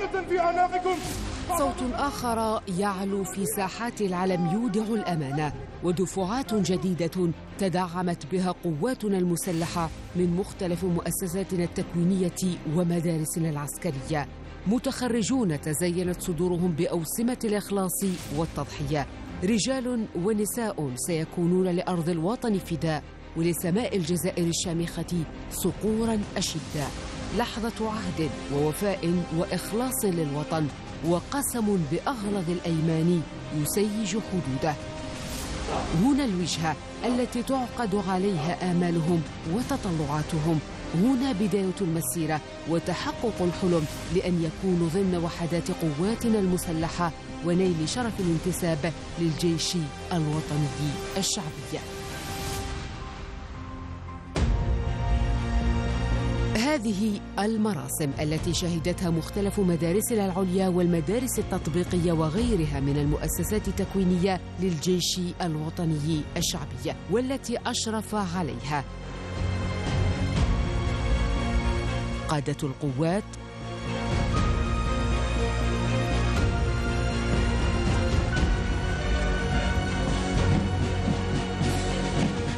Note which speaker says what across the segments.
Speaker 1: ثقة في أعناقكم
Speaker 2: صوت آخر يعلو في ساحات العلم يودع الأمانة ودفعات جديدة تدعمت بها قواتنا المسلحة من مختلف مؤسساتنا التكوينية ومدارسنا العسكرية. متخرجون تزينت صدورهم بأوسمة الإخلاص والتضحية. رجال ونساء سيكونون لأرض الوطن فداء ولسماء الجزائر الشامخة صقورا أشداء. لحظة عهد ووفاء وإخلاص للوطن وقسم بأغلظ الأيمان يسيج حدوده. هنا الوجهة التي تعقد عليها آمالهم وتطلعاتهم. هنا بداية المسيرة وتحقق الحلم لأن يكونوا ضمن وحدات قواتنا المسلحة ونيل شرف الانتساب للجيش الوطني الشعبي. هذه المراسم التي شهدتها مختلف مدارسنا العليا والمدارس التطبيقية وغيرها من المؤسسات التكوينية للجيش الوطني الشعبي والتي أشرف عليها. قادة القوات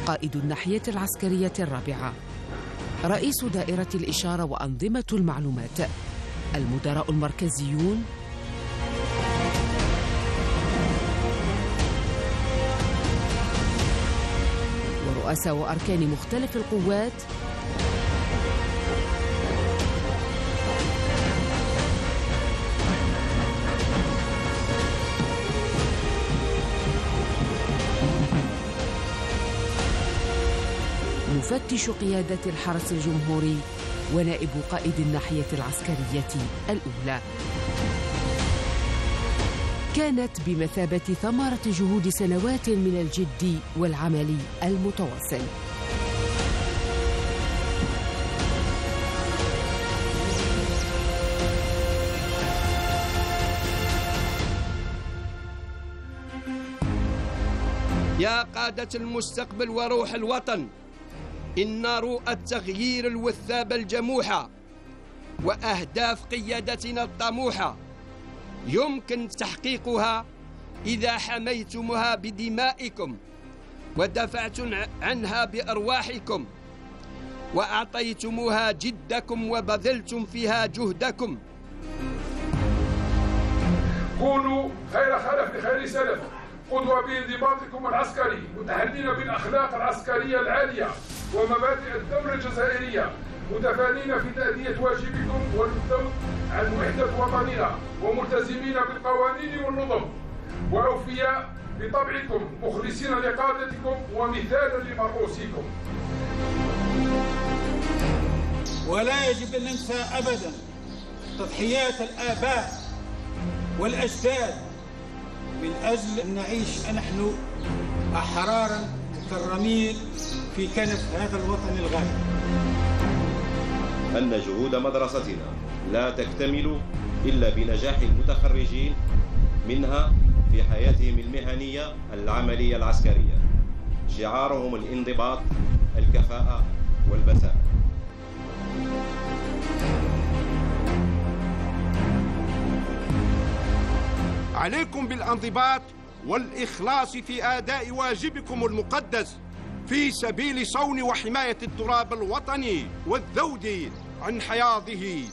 Speaker 2: قائد الناحية العسكرية الرابعة. رئيس دائرة الإشارة وأنظمة المعلومات. المدراء المركزيون. ورؤساء وأركان مختلف القوات. مفتش قيادة الحرس الجمهوري ونائب قائد الناحية العسكرية الأولى. كانت بمثابة ثمرة جهود سنوات من الجد والعمل المتواصل.
Speaker 3: يا قادة المستقبل وروح الوطن إن التغيير الوثابة الجموحة وأهداف قيادتنا الطموحة يمكن تحقيقها إذا حميتمها بدمائكم ودفعتم عنها بأرواحكم وأعطيتموها جدكم وبذلتم فيها جهدكم.
Speaker 4: كونوا خير خلف لخير سلف قدوة بانضباطكم العسكري متحدين بالأخلاق العسكرية العالية. ومبادئ الدولة الجزائرية متفانين في تأدية واجبكم والذود عن وحدة وطننا وملتزمين بالقوانين والنظم وأوفياء بطبعكم مخلصين لقادتكم ومثالا لمرؤوسكم
Speaker 5: ولا يجب أن ننسى أبدا تضحيات الآباء والأجداد من أجل أن نعيش نحن أحرارا مكرمين في كنف هذا الوطن الغالي
Speaker 6: أن جهود مدرستنا لا تكتمل إلا بنجاح المتخرجين منها في حياتهم المهنية العملية العسكرية. شعارهم الانضباط الكفاءة والبساء
Speaker 7: عليكم بالانضباط والإخلاص في آداء واجبكم المقدس في سبيل صون وحماية التراب الوطني والذود عن حياضه.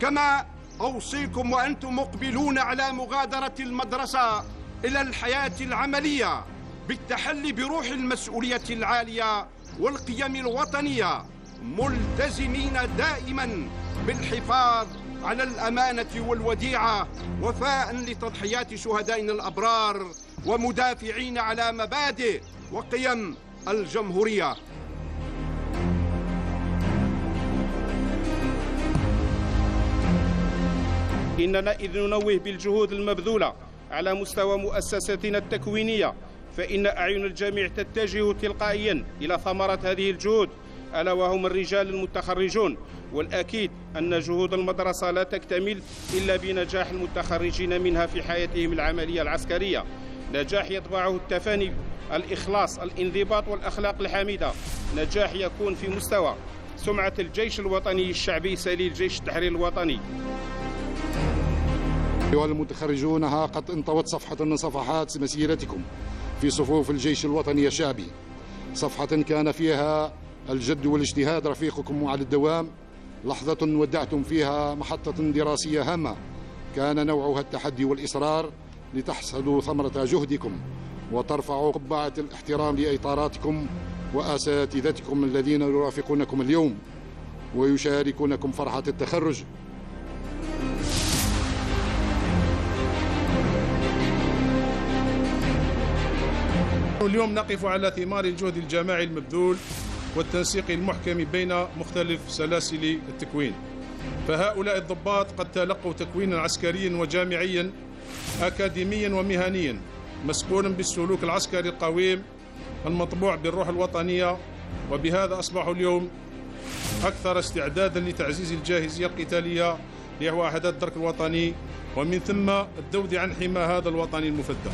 Speaker 7: كما أوصيكم وأنتم مقبلون على مغادرة المدرسة إلى الحياة العملية بالتحلي بروح المسؤولية العالية والقيم الوطنية ملتزمين دائما بالحفاظ على الأمانة والوديعة وفاء لتضحيات شهدائنا الأبرار ومدافعين على مبادئ وقيم الجمهورية.
Speaker 8: إننا إذ ننوه بالجهود المبذولة على مستوى مؤسساتنا التكوينية فإن أعين الجميع تتجه تلقائيا إلى ثمرة هذه الجهود. ألا وهم الرجال المتخرجون. والأكيد أن جهود المدرسة لا تكتمل إلا بنجاح المتخرجين منها في حياتهم العملية العسكرية. نجاح يطبعه التفاني الإخلاص الانضباط والأخلاق الحميدة نجاح يكون في مستوى سمعة الجيش الوطني الشعبي سليل جيش التحرير الوطني.
Speaker 1: أيها المتخرجون ها قد انطوت صفحة من صفحات مسيرتكم في صفوف الجيش الوطني الشعبي. صفحة كان فيها الجد والاجتهاد رفيقكم على الدوام. لحظة ودعتم فيها محطة دراسية هامة. كان نوعها التحدي والإصرار لتحصدوا ثمرة جهدكم وترفعوا قبعة الاحترام لإطاراتكم وأساتذتكم الذين يرافقونكم اليوم ويشاركونكم فرحة التخرج.
Speaker 9: اليوم نقف على ثمار الجهد الجماعي المبذول. والتنسيق المحكم بين مختلف سلاسل التكوين. فهؤلاء الضباط قد تلقوا تكوينا عسكريا وجامعيا أكاديميا ومهنيا مسكونا بالسلوك العسكري القويم المطبوع بالروح الوطنية. وبهذا أصبحوا اليوم أكثر استعدادا لتعزيز الجاهزية القتالية لوحدات الدرك الوطني ومن ثم الذود عن حمى هذا الوطن المفدى.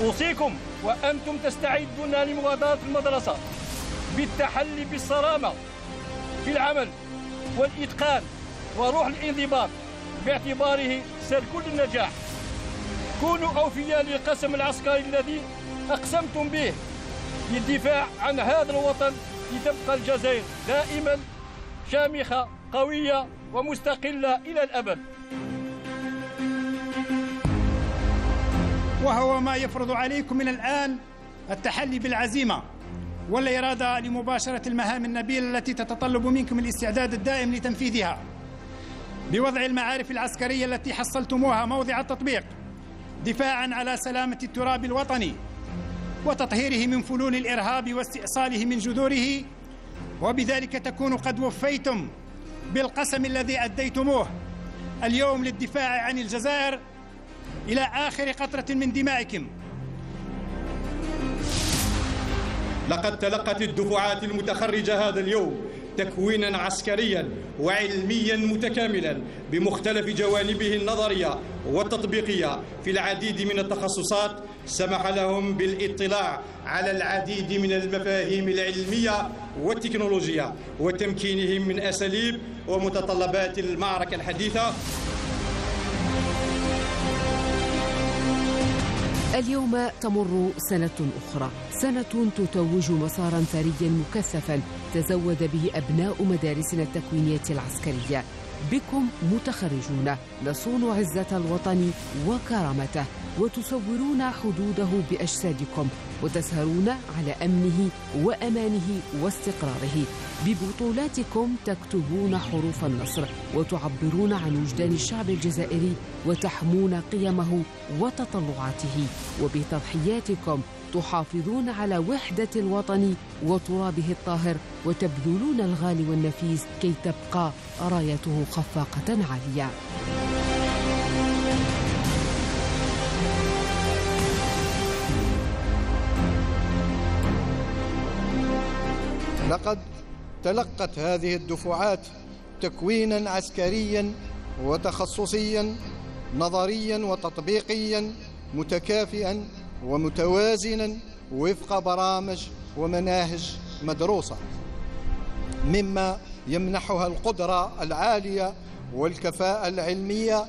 Speaker 10: أوصيكم وأنتم تستعدون لمغادرة المدرسة. بالتحلي بالصرامة في العمل والإتقان وروح الانضباط باعتباره سر كل النجاح. كونوا أوفياء للقسم العسكري الذي أقسمتم به للدفاع عن هذا الوطن لتبقى الجزائر دائما شامخة قوية ومستقلة إلى الأبد.
Speaker 5: وهو ما يفرض عليكم من الآن التحلي بالعزيمة والإرادة لمباشرة المهام النبيلة التي تتطلب منكم الاستعداد الدائم لتنفيذها. بوضع المعارف العسكرية التي حصلتموها موضع التطبيق دفاعا على سلامة التراب الوطني وتطهيره من فنون الإرهاب واستئصاله من جذوره وبذلك تكونوا قد وفيتم بالقسم الذي أديتموه اليوم للدفاع عن الجزائر إلى آخر قطرة من دمائكم.
Speaker 11: لقد تلقت الدفعات المتخرجة هذا اليوم تكوينا عسكريا وعلميا متكاملا بمختلف جوانبه النظرية والتطبيقية في العديد من التخصصات سمح لهم بالاطلاع على العديد من المفاهيم العلمية والتكنولوجية وتمكينهم من أساليب ومتطلبات المعركة الحديثة.
Speaker 2: اليوم تمر سنة أخرى. سنة تتوج مسارا ثريا مكثفا تزود به أبناء مدارسنا التكوينية العسكرية. بكم متخرجون. نصون عزة الوطن وكرامته وتصورون حدوده بأجسادكم وتسهرون على أمنه وأمانه واستقراره. ببطولاتكم تكتبون حروف النصر وتعبرون عن وجدان الشعب الجزائري وتحمون قيمه وتطلعاته. وبتضحياتكم تحافظون على وحدة الوطن وترابه الطاهر وتبذلون الغالي والنفيس كي تبقى رايته خفاقة عالية.
Speaker 12: لقد تلقت هذه الدفعات تكوينا عسكريا وتخصصيا نظريا وتطبيقيا متكافئا ومتوازنا وفق برامج ومناهج مدروسة مما يمنحها القدرة العالية والكفاءة العلمية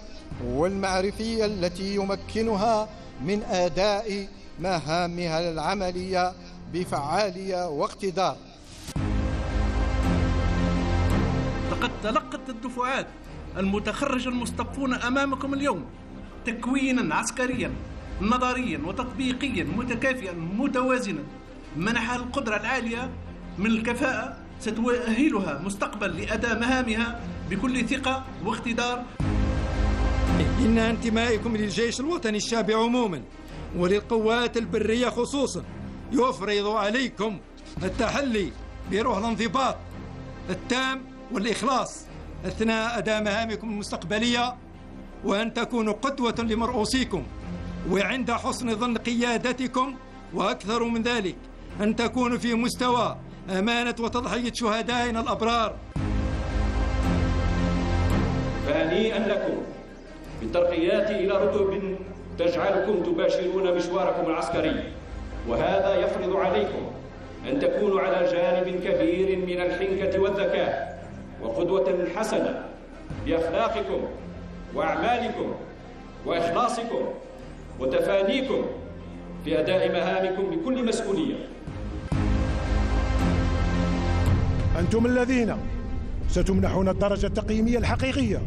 Speaker 12: والمعرفية التي يمكنها من آداء مهامها العملية بفعالية واقتدار.
Speaker 13: لقد تلقت الدفعات المتخرج المصطفون أمامكم اليوم تكوينا عسكريا نظريا وتطبيقيا متكافئا متوازنا. منحها القدرة العالية من الكفاءة ستؤهلها مستقبل لأداء مهامها بكل ثقة واقتدار.
Speaker 14: إن انتمائكم للجيش الوطني الشعبي عموما وللقوات البرية خصوصا يفرض عليكم التحلي بروح الانضباط التام والإخلاص. أثناء أداء مهامكم المستقبلية وأن تكونوا قدوة لمرؤوسيكم. وعند حسن ظن قيادتكم وأكثر من ذلك أن تكونوا في مستوى أمانة وتضحية شهدائنا الأبرار.
Speaker 15: فهنيئا لكم بالترقيات إلى رتب تجعلكم تباشرون مشواركم العسكري. وهذا يفرض عليكم أن تكونوا على جانب كبير من الحنكة والذكاء وقدوة حسنة بأخلاقكم وأعمالكم وإخلاصكم. وتفانيكم في أداء مهامكم بكل مسؤولية.
Speaker 13: أنتم الذين ستمنحون الدرجة التقييمية الحقيقية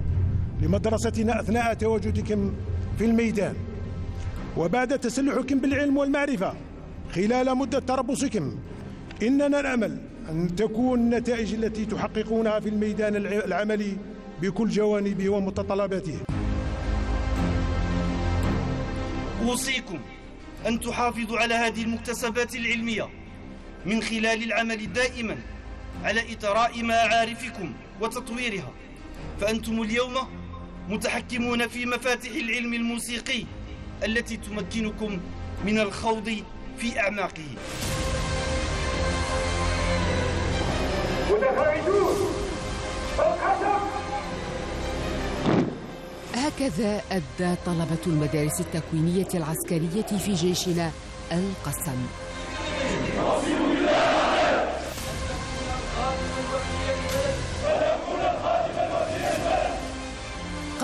Speaker 13: لمدرستنا أثناء تواجدكم في الميدان. وبعد تسلحكم بالعلم والمعرفة خلال مدة تربصكم إننا نأمل أن تكون النتائج التي تحققونها في الميدان العملي بكل جوانبه ومتطلباته.
Speaker 16: أوصيكم أن تحافظوا على هذه المكتسبات العلمية من خلال العمل دائما على إطراء معارفكم وتطويرها. فأنتم اليوم متحكمون في مفاتح العلم الموسيقي التي تمكنكم من الخوض في أعماقه.
Speaker 2: متفرجون هكذا أدى طلبة المدارس التكوينية العسكرية في جيشنا القسم.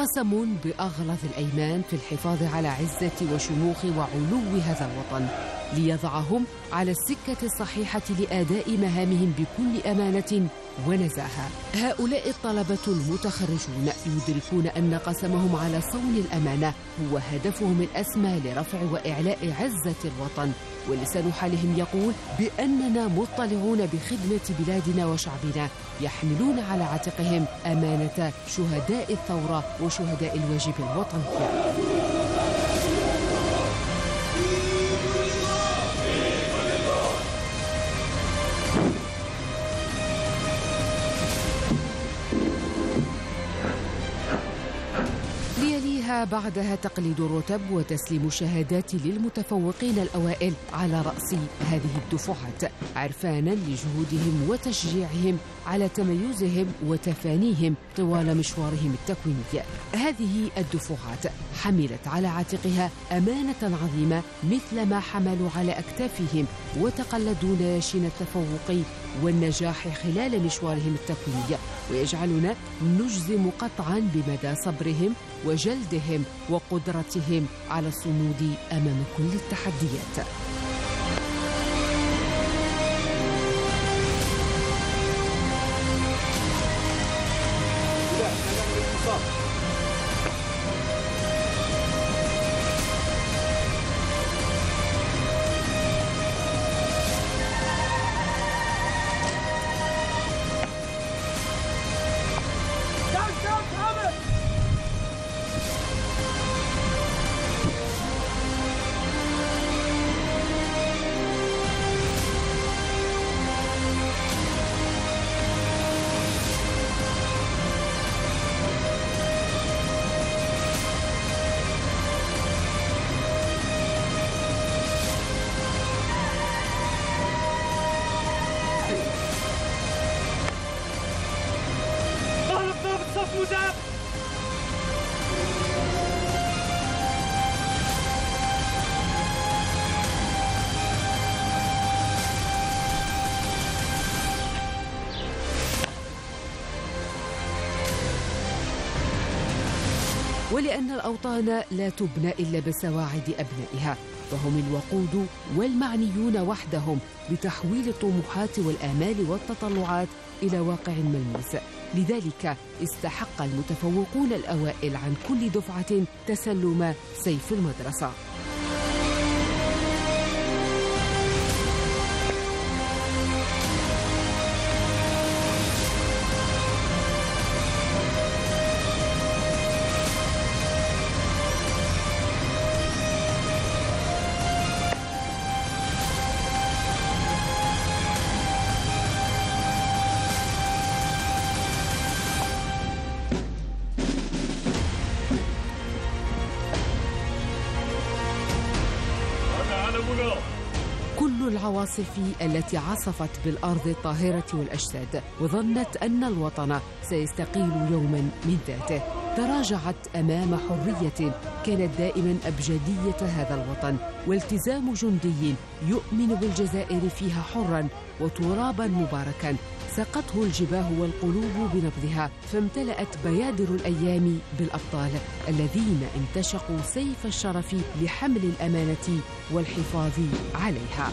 Speaker 2: قسم بأغلظ الأيمان في الحفاظ على عزة وشموخ وعلو هذا الوطن ليضعهم على السكة الصحيحة لأداء مهامهم بكل أمانة ونزاهة. هؤلاء الطلبة المتخرجون يدركون أن قسمهم على صون الأمانة هو هدفهم الأسمى لرفع وإعلاء عزة الوطن. ولسان حالهم يقول بأننا مطلعون بخدمة بلادنا وشعبنا يحملون على عاتقهم أمانة شهداء الثورة وشهداء الواجب الوطني. بعدها تقليد الرتب وتسليم الشهادات للمتفوقين الأوائل على رأس هذه الدفعات عرفانا لجهودهم وتشجيعهم على تميزهم وتفانيهم طوال مشوارهم التكويني. هذه الدفعات حملت على عاتقها أمانة عظيمة مثل ما حملوا على أكتافهم وتقلدوا ناشين التفوق والنجاح خلال مشوارهم التكويني. ويجعلنا نجزم قطعا بمدى صبرهم وجلدهم وقدرتهم على الصمود أمام كل التحديات. ولأن الأوطان لا تبنى إلا بسواعد أبنائها فهم الوقود والمعنيون وحدهم بتحويل الطموحات والآمال والتطلعات إلى واقع ملموس. لذلك استحق المتفوقون الأوائل عن كل دفعة تسلم سيف المدرسة. العواصف التي عصفت بالأرض الطاهرة والأجساد وظنت أن الوطن سيستقيل يوما من ذاته. تراجعت أمام حرية كانت دائما أبجدية هذا الوطن والتزام جندي يؤمن بالجزائر فيها حرا وترابا مباركا. سقته الجباه والقلوب بنبضها فامتلأت بيادر الأيام بالأبطال الذين انتشقوا سيف الشرف لحمل الأمانة والحفاظ عليها.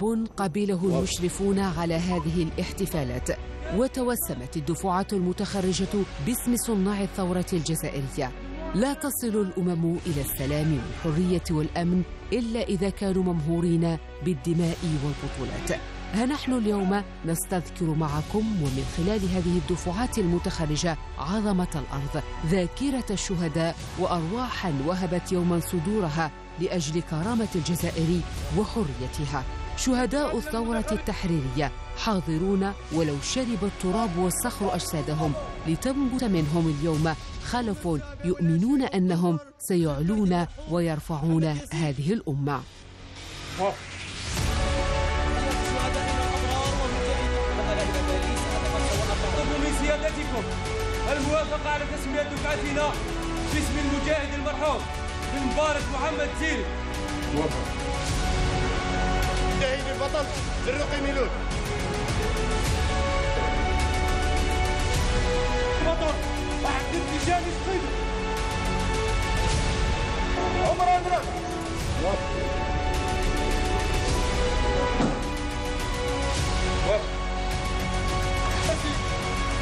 Speaker 17: طلب
Speaker 2: قبله المشرفون على هذه الاحتفالات. وتوسمت الدفعات المتخرجة باسم صناع الثورة الجزائرية. لا تصل الأمم إلى السلام والحرية والأمن إلا إذا كانوا ممهورين بالدماء والبطولات. ها نحن اليوم نستذكر معكم ومن خلال هذه الدفعات المتخرجة عظمة الأرض ذاكرة الشهداء وأرواحا وهبت يوما صدورها لأجل كرامة الجزائر وحريتها. شهداء الثورة التحريرية حاضرون ولو شرب التراب والصخر أجسادهم لتنبت منهم اليوم خلف يؤمنون أنهم سيعلون ويرفعون هذه الأمة.
Speaker 17: الموافقة على تسمية دفعتنا باسم المجاهد المرحوم بن مبارك محمد زيري
Speaker 18: شهيد البطل زروقي ميلود
Speaker 17: بطل واحد التجاري صغير عمر أندرس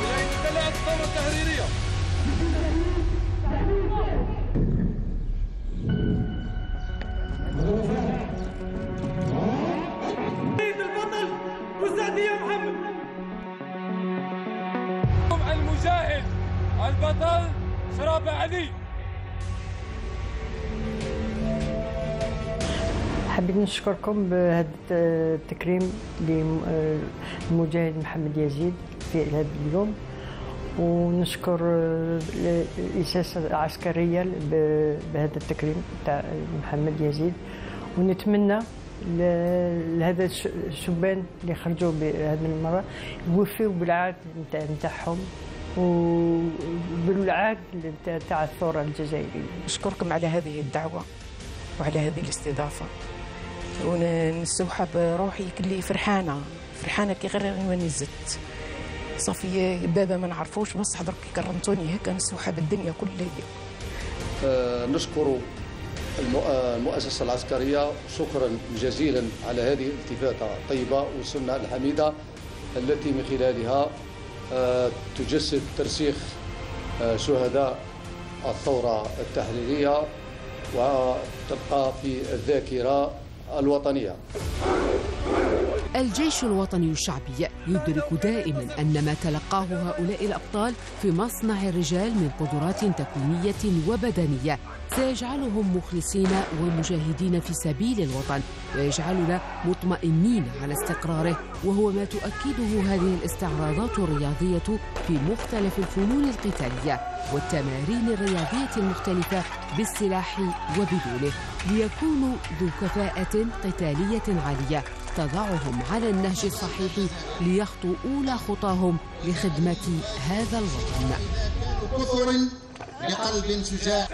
Speaker 17: ولاية الثلاث الثورة التحريرية البطل شرابة علي.
Speaker 19: حبيت نشكركم بهذا التكريم للمجاهد محمد يزيد في هذا اليوم. ونشكر الإساسة العسكرية بهذا التكريم تاع محمد يزيد. ونتمنى لهذا الش- الشبان اللي خرجوا بهذه المرة يوفيوا بالعهد نتاع نتاعهم. وبالعهد نتاع- تاع الثورة الجزائرية
Speaker 20: نشكركم على هذه الدعوة وعلى هذه الاستضافة. ونستوحى بروحي كلي فرحانة فرحانة كي غير واني زدت. صافي بابا ما نعرفوش بصح درك كرمتوني هكا نستوحى بالدنيا كلها
Speaker 21: آه، نشكر آه، المؤسسة العسكرية شكرا جزيلا على هذه الالتفاتة الطيبة والسنة الحميدة التي من خلالها تجسد ترسيخ آه، شهداء الثورة التحريرية وتبقى في الذاكرة الوطنية.
Speaker 2: الجيش الوطني الشعبي يدرك دائما أن ما تلقاه هؤلاء الأبطال في مصنع الرجال من قدرات تكوينية وبدنية. سيجعلهم مخلصين ومجاهدين في سبيل الوطن ويجعلنا مطمئنين على استقراره وهو ما تؤكده هذه الاستعراضات الرياضية في مختلف الفنون القتالية والتمارين الرياضية المختلفة بالسلاح وبدونه ليكونوا ذو كفاءة قتالية عالية تضعهم على النهج الصحيح ليخطوا أولى خطاهم لخدمة هذا الوطن.
Speaker 18: كثر بقلب شجاع.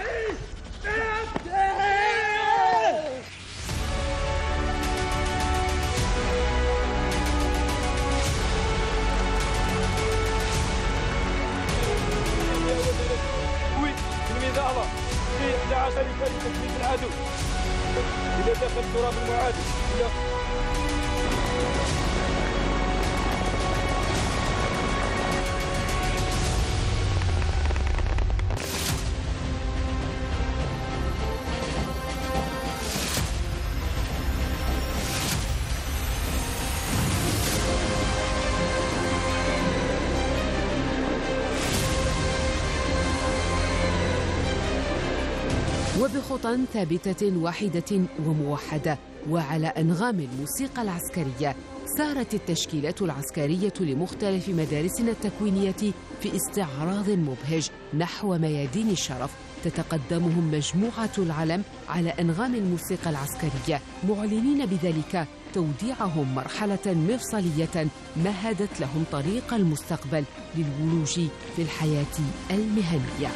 Speaker 2: وبخطى ثابتة واحدة وموحدة وعلى أنغام الموسيقى العسكرية سارت التشكيلات العسكرية لمختلف مدارسنا التكوينية في استعراض مبهج نحو ميادين الشرف تتقدمهم مجموعة العلم على أنغام الموسيقى العسكرية معلنين بذلك توديعهم مرحلة مفصلية مهدت لهم طريق المستقبل للولوج في الحياة المهنية.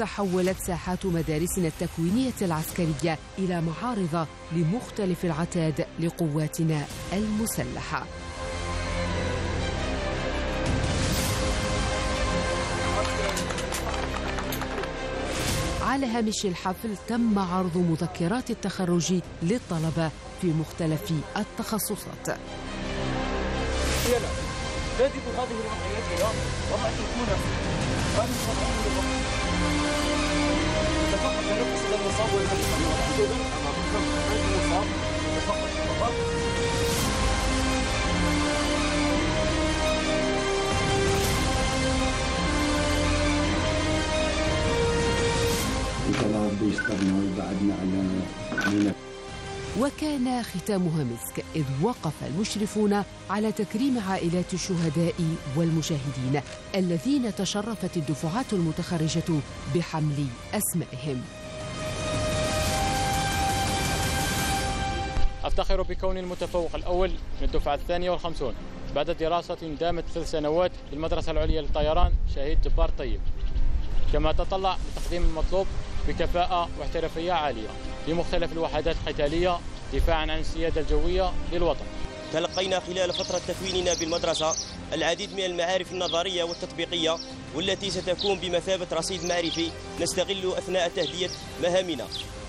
Speaker 2: تحولت ساحات مدارسنا التكوينية العسكرية إلى معارض لمختلف العتاد لقواتنا المسلحة. على هامش الحفل تم عرض مذكرات التخرج للطلبة في مختلف التخصصات.
Speaker 17: يجب هذه الوضعيات هي وضع تكون هذه الوضعية فقط نفس المصاب والمصاب المصاب فقط فقط
Speaker 22: أن شاء الله ربي يسترنا ويبعدنا على
Speaker 2: وكان ختامها مسك إذ وقف المشرفون على تكريم عائلات الشهداء والمشاهدين الذين تشرفت الدفعات المتخرجة بحمل أسمائهم.
Speaker 23: أفتخر بكوني المتفوق الأول من الدفعة الثانية والخمسون بعد دراسة دامت ثلاث سنوات بالمدرسة العليا للطيران شهيد جبار طيب. كما تطلع لتقديم المطلوب بكفاءة واحترافية عالية. في مختلف الوحدات القتالية دفاعا عن السيادة الجوية للوطن.
Speaker 24: تلقينا خلال فترة تكويننا بالمدرسة العديد من المعارف النظرية والتطبيقية والتي ستكون بمثابة رصيد معرفي نستغل أثناء تهدية مهامنا.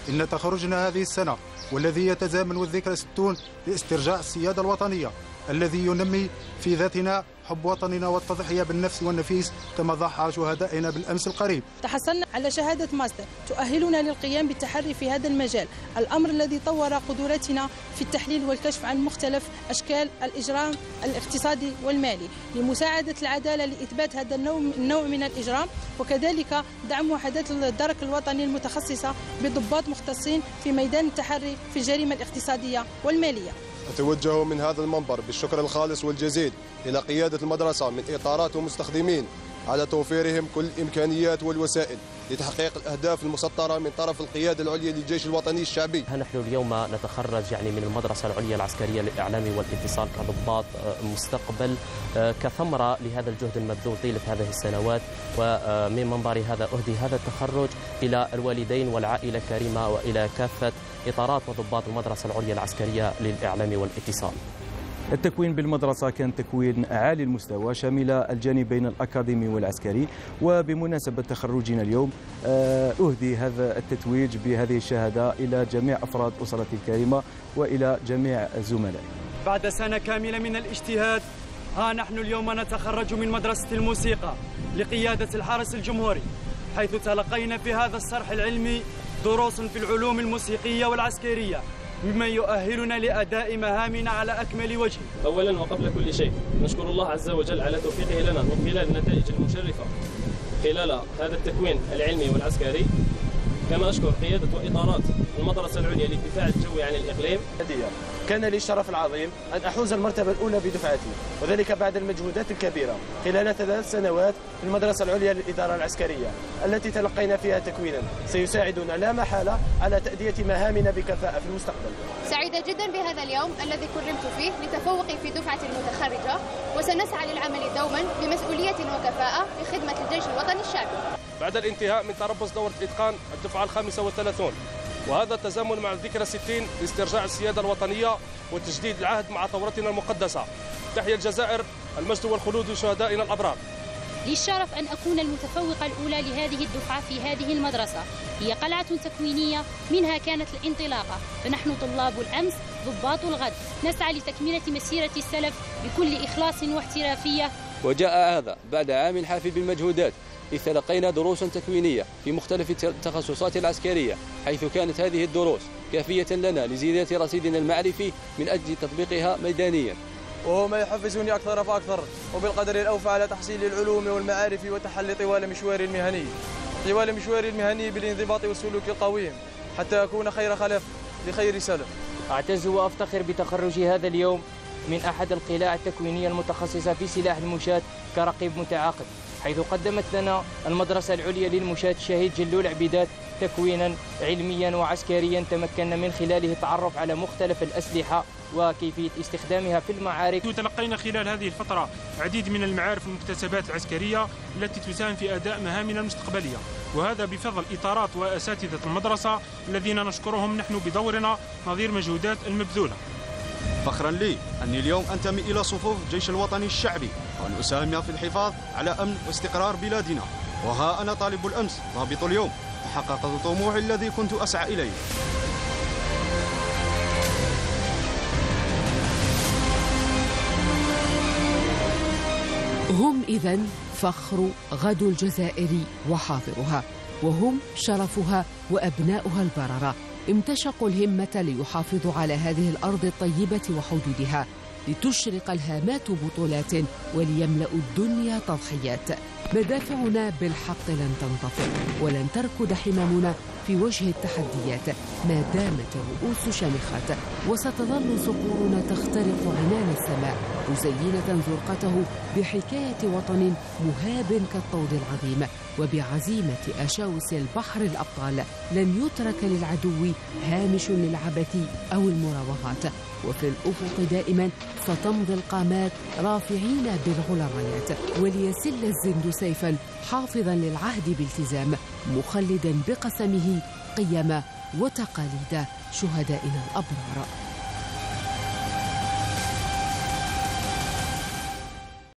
Speaker 25: إن تخرجنا هذه السنة والذي يتزامن الذكرى 60 لاسترجاع السيادة الوطنية الذي ينمي في ذاتنا حب وطننا والتضحية بالنفس والنفيس كما ضحى شهدائنا بالأمس القريب.
Speaker 26: تحصلنا على شهادة ماستر تؤهلنا للقيام بالتحري في هذا المجال. الأمر الذي طور قدراتنا في التحليل والكشف عن مختلف أشكال الإجرام الاقتصادي والمالي لمساعدة العدالة لإثبات هذا النوع من الإجرام. وكذلك دعم وحدات الدرك الوطني المتخصصة بضباط مختصين في ميدان التحري في الجريمة الاقتصادية والمالية.
Speaker 27: أتوجه من هذا المنبر بالشكر الخالص والجزيل إلى قيادة المدرسة من إطارات ومستخدمين على توفيرهم كل الإمكانيات والوسائل. لتحقيق الأهداف المسطرة من طرف القيادة العليا للجيش الوطني الشعبي.
Speaker 28: نحن اليوم نتخرج يعني من المدرسة العليا العسكرية للإعلام والاتصال كضباط مستقبل كثمرة لهذا الجهد المبذول طيلة هذه السنوات. ومن منظر هذا أهدي هذا التخرج إلى الوالدين والعائلة الكريمة وإلى كافة إطارات وضباط المدرسة العليا العسكرية للإعلام والاتصال
Speaker 29: التكوين بالمدرسة كان تكوين عالي المستوى شامل الجانبين الأكاديمي والعسكري وبمناسبة تخرجنا اليوم أهدي هذا التتويج بهذه الشهادة إلى جميع أفراد أسرتي الكريمة وإلى جميع زملائي.
Speaker 30: بعد سنة كاملة من الاجتهاد ها نحن اليوم نتخرج من مدرسة الموسيقى لقيادة الحرس الجمهوري حيث تلقينا في هذا الصرح العلمي دروس في العلوم الموسيقية والعسكرية. مما يؤهلنا لأداء مهامنا على أكمل وجه.
Speaker 31: أولا وقبل كل شيء نشكر الله عز وجل على توفيقه لنا من خلال النتائج المشرفة خلال هذا التكوين العلمي والعسكري. كما أشكر قيادة وإطارات المدرسة العليا للدفاع الجوي عن الإقليم.
Speaker 32: كان لي الشرف العظيم أن أحوز المرتبة الأولى بدفعتي وذلك بعد المجهودات الكبيرة خلال ثلاث سنوات في المدرسة العليا للإدارة العسكرية التي تلقينا فيها تكوينا. سيساعدنا لا محالة على تأدية مهامنا بكفاءة في المستقبل.
Speaker 33: سعيدة جدا بهذا اليوم الذي كرمت فيه لتفوقي في دفعة المتخرجة وسنسعى للعمل دوما بمسؤولية وكفاءة لخدمة الجيش الوطني الشعبي.
Speaker 4: بعد الانتهاء من تربص دورة إتقان الدفعة الخامسة والثلاثون وهذا تزامن مع الذكرى 60 لاسترجاع السيادة الوطنية وتجديد العهد مع ثورتنا المقدسة. تحيا الجزائر المجد والخلود لشهدائنا الأبرار.
Speaker 26: للشرف أن أكون المتفوقة الأولى لهذه الدفعة في هذه المدرسة. هي قلعة تكوينية منها كانت الانطلاقة. فنحن طلاب الأمس ضباط الغد. نسعى لتكملة مسيرة السلف بكل إخلاص واحترافية.
Speaker 10: وجاء هذا بعد عام حافل بالمجهودات. إذ تلقينا دروسا تكوينية في مختلف التخصصات العسكرية حيث كانت هذه الدروس كافية لنا لزيادة رصيدنا المعرفي من أجل تطبيقها ميدانيا.
Speaker 30: وهو ما يحفزني أكثر فأكثر وبالقدر الأوفى على تحصيل العلوم والمعارف وتحلي طوال مشواري المهني. طوال مشواري المهني بالانضباط والسلوك القويم حتى أكون خير خلف لخير سلف.
Speaker 34: أعتز وأفتخر بتخرج هذا اليوم من أحد القلاع التكوينية المتخصصة في سلاح المشاة كرقيب متعاقد. حيث قدمت لنا المدرسة العليا للمشاة الشهيد جلول عبيدات تكوينا علميا وعسكريا تمكنا من خلاله التعرف على مختلف الأسلحة وكيفية استخدامها في المعارك.
Speaker 35: تلقينا خلال هذه الفترة عديد من المعارف والمكتسبات العسكرية التي تساهم في أداء مهامنا المستقبلية وهذا بفضل إطارات وأساتذة المدرسة الذين نشكرهم نحن بدورنا نظير مجهودات المبذولة.
Speaker 36: فخرا لي أني اليوم أنتمي إلى صفوف الجيش الوطني الشعبي وأن أساهم في الحفاظ على أمن واستقرار بلادنا. وها أنا طالب الأمس ضابط اليوم. تحققت طموحي الذي كنت أسعى إليه.
Speaker 2: هم إذا فخر غد الجزائر وحاضرها وهم شرفها وأبناؤها البررة. امتشقوا الهمة ليحافظوا على هذه الأرض الطيبة وحدودها لتشرق الهامات بطولات وليملأوا الدنيا تضحيات. مدافعنا بالحق لن تنطفئ ولن تركض حمامنا في وجه التحديات. ما دامت الرؤوس شامخات وستظل صقورنا تخترق عنان السماء مزينة زرقته بحكاية وطن مهاب كالطود العظيم. وبعزيمة أشاوس البحر الأبطال لن يترك للعدو هامش للعبث أو المراوغات. وفي الأفق دائما ستمضي القامات رافعين بالغلا الرايات وليسل الزند سيفا حافظا للعهد بالتزام مخلدا بقسمه قيم وتقاليد شهدائنا الأبرار.